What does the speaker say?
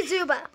Next